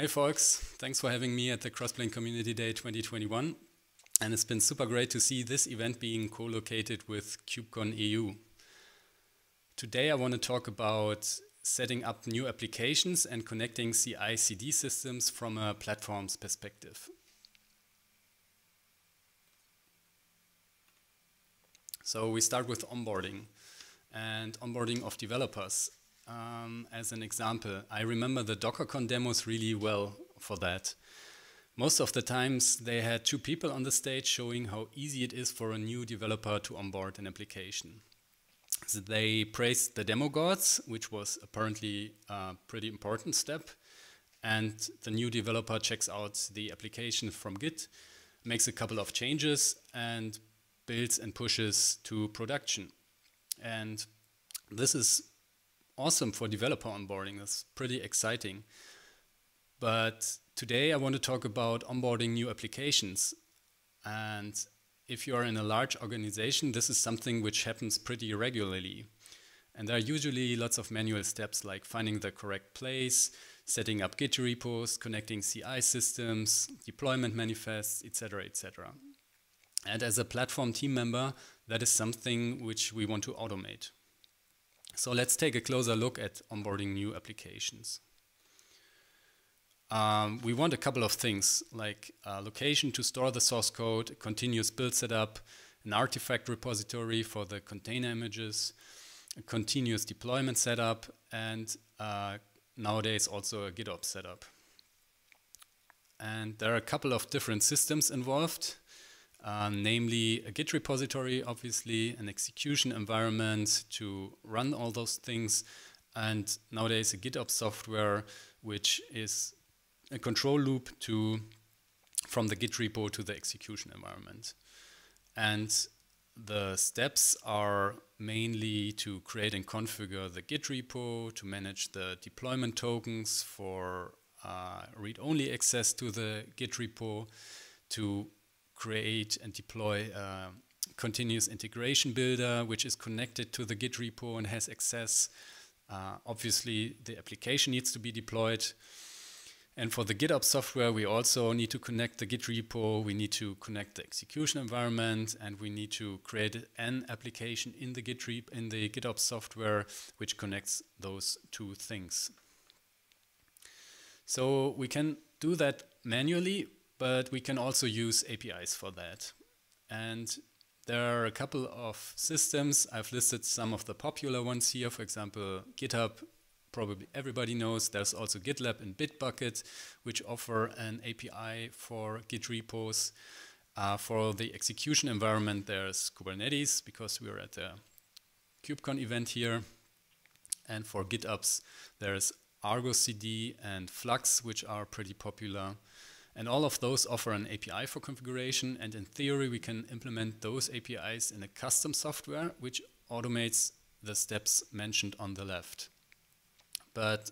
Hey folks, thanks for having me at the Crossplane Community Day 2021. And it's been super great to see this event being co-located with KubeCon EU. Today I want to talk about setting up new applications and connecting CI/CD systems from a platform's perspective. So we start with onboarding and onboarding of developers um, as an example. I remember the DockerCon demos really well for that. Most of the times they had two people on the stage showing how easy it is for a new developer to onboard an application. So they praised the demo gods, which was apparently a pretty important step. And the new developer checks out the application from Git, makes a couple of changes, and builds and pushes to production. And this is awesome for developer onboarding. That's pretty exciting. But today I want to talk about onboarding new applications. And if you are in a large organization, this is something which happens pretty regularly. And there are usually lots of manual steps like finding the correct place, setting up Git repos, connecting CI systems, deployment manifests, etc., etc. And as a platform team member, that is something which we want to automate. So let's take a closer look at onboarding new applications. Um, we want a couple of things like a location to store the source code, a continuous build setup, an artifact repository for the container images, a continuous deployment setup, and uh, nowadays also a GitOps setup. And there are a couple of different systems involved uh, namely a Git repository, obviously, an execution environment to run all those things, and nowadays a GitOps software, which is a control loop to from the Git repo to the execution environment. And the steps are mainly to create and configure the Git repo, to manage the deployment tokens for uh, read-only access to the Git repo, to create and deploy a continuous integration builder, which is connected to the Git repo and has access. Uh, obviously, the application needs to be deployed. And for the GitOps software, we also need to connect the Git repo, we need to connect the execution environment, and we need to create an application in the Git repo, in the GitOps software, which connects those two things. So we can do that manually but we can also use APIs for that. And there are a couple of systems. I've listed some of the popular ones here. For example, GitHub, probably everybody knows. There's also GitLab and Bitbucket, which offer an API for Git repos. Uh, for the execution environment, there's Kubernetes, because we're at the KubeCon event here. And for GitOps, there's Argo CD and Flux, which are pretty popular. And all of those offer an API for configuration. And in theory, we can implement those APIs in a custom software, which automates the steps mentioned on the left. But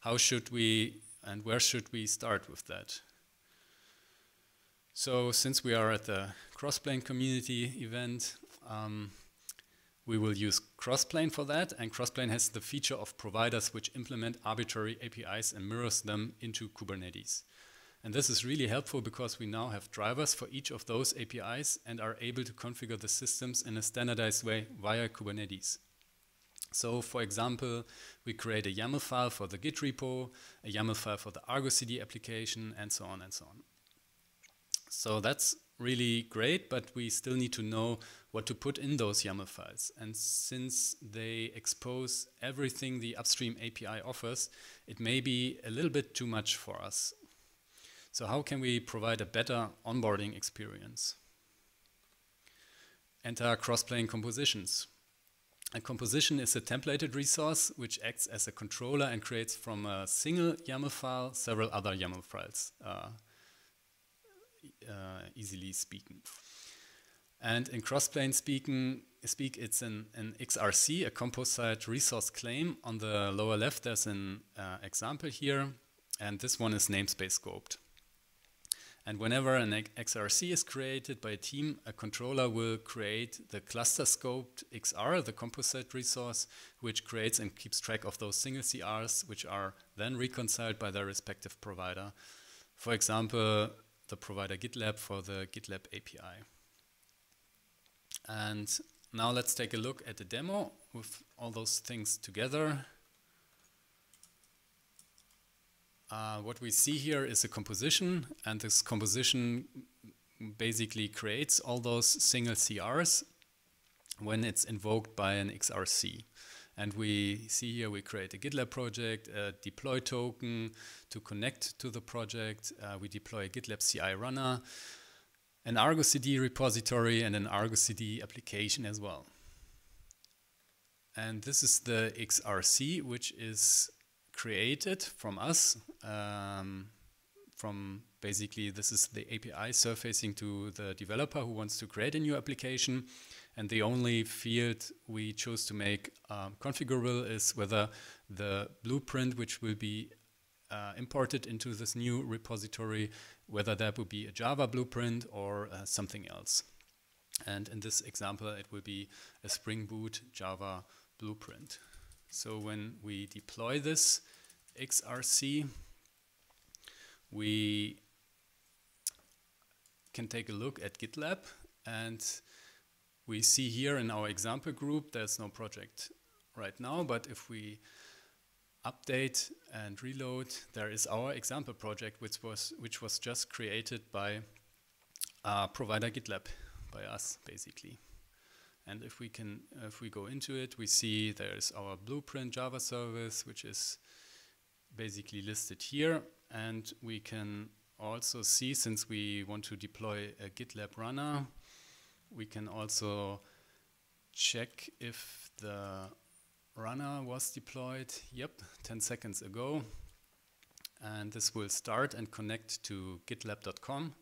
how should we and where should we start with that? So since we are at the Crossplane community event, um, we will use Crossplane for that, and Crossplane has the feature of providers which implement arbitrary APIs and mirrors them into Kubernetes. And this is really helpful because we now have drivers for each of those APIs and are able to configure the systems in a standardized way via Kubernetes. So for example, we create a YAML file for the Git repo, a YAML file for the Argo CD application, and so on and so on. So that's really great, but we still need to know what to put in those YAML files. And since they expose everything the upstream API offers, it may be a little bit too much for us. So how can we provide a better onboarding experience? Enter cross-plane compositions. A composition is a templated resource which acts as a controller and creates from a single YAML file several other YAML files, uh, uh, easily speaking. And in cross-plane speaking, speak, it's an, an, XRC, a composite resource claim. On the lower left, there's an uh, example here, and this one is namespace scoped. And whenever an XRC is created by a team, a controller will create the cluster scoped XR, the composite resource, which creates and keeps track of those single CRs, which are then reconciled by their respective provider. For example, the provider GitLab for the GitLab API. And now let's take a look at the demo with all those things together. Uh, what we see here is a composition, and this composition basically creates all those single CRs when it's invoked by an XRC. And we see here we create a GitLab project, a deploy token to connect to the project. Uh, we deploy a GitLab CI runner, an Argo CD repository, and an Argo CD application as well. And this is the XRC, which is created from us. Um, from basically, this is the API surfacing to the developer who wants to create a new application. And the only field we chose to make um, configurable is whether the blueprint, which will be uh, imported into this new repository, whether that would be a Java blueprint or uh, something else. And in this example, it will be a Spring Boot Java blueprint. So when we deploy this XRC, we can take a look at GitLab and we see here in our example group there's no project right now, but if we update and reload, there is our example project which was which was just created by uh, provider GitLab by us basically. And if we can, if we go into it, we see there's our blueprint Java service, which is basically listed here. And we can also see, since we want to deploy a GitLab runner, we can also check if the runner was deployed. Yep, 10 seconds ago. And this will start and connect to gitlab.com.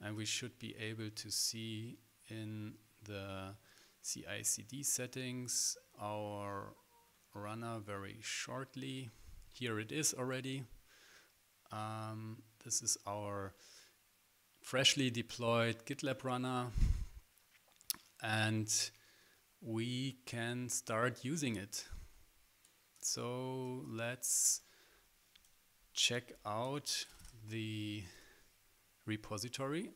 And we should be able to see in the CI/CD settings our runner very shortly. Here it is already. Um, this is our freshly deployed GitLab runner and we can start using it. So let's check out the repository.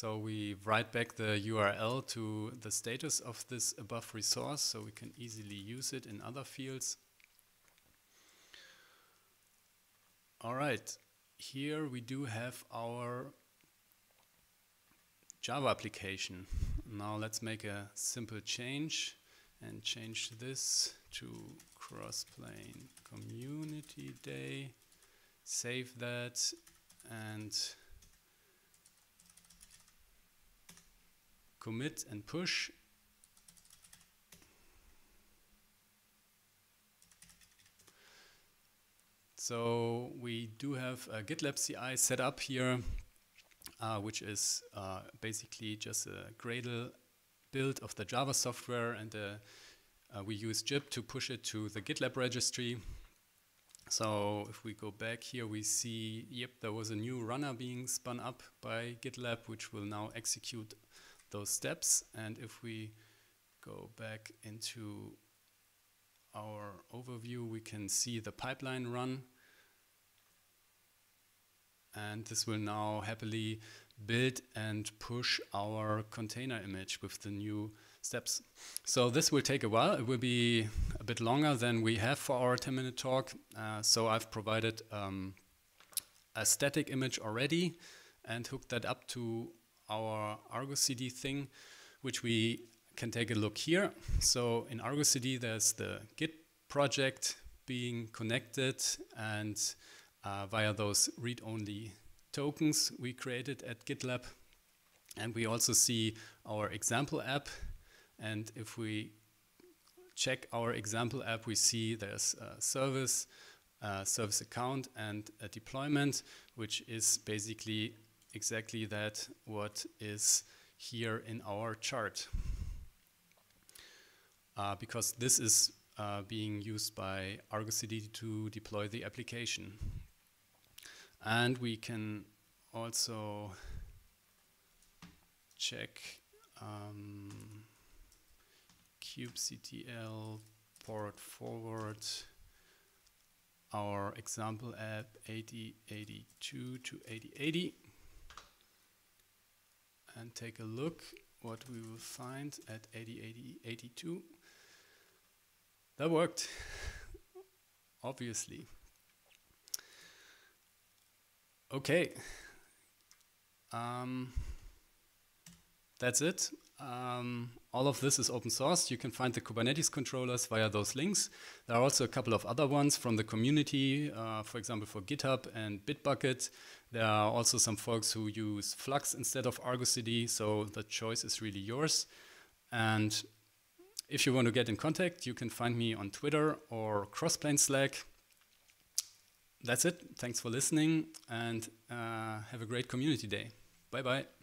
So we write back the URL to the status of this above resource so we can easily use it in other fields. All right, here we do have our Java application. Now let's make a simple change and change this to Crossplane Community Day. Save that and commit and push. So we do have a GitLab CI set up here, uh, which is uh, basically just a Gradle build of the Java software, and uh, uh we use Git to push it to the GitLab registry. So if we go back here, we see, yep, there was a new runner being spun up by GitLab, which will now execute those steps. And if we go back into our overview, we can see the pipeline run. And this will now happily build and push our container image with the new steps. So this will take a while. It will be a bit longer than we have for our 10 minute talk. Uh, so I've provided um, a static image already and hooked that up to our Argo CD thing, which we can take a look here. So in Argo CD, there's the Git project being connected and uh, via those read-only tokens we created at GitLab. And we also see our example app. And if we check our example app, we see there's a service, a service account, and a deployment, which is basically exactly that what is here in our chart. Uh, because this is uh, being used by Argo CD to deploy the application. And we can also check um, kubectl port forward our example app 8082 to 8080 and take a look what we will find at 8082. That worked, obviously. Okay. Um, that's it. Um, all of this is open source. You can find the Kubernetes controllers via those links. There are also a couple of other ones from the community, uh, for example, for GitHub and Bitbucket. There are also some folks who use Flux instead of Argo CD, so the choice is really yours. And if you want to get in contact, you can find me on Twitter or Crossplane Slack. That's it. Thanks for listening and uh, have a great community day. Bye bye.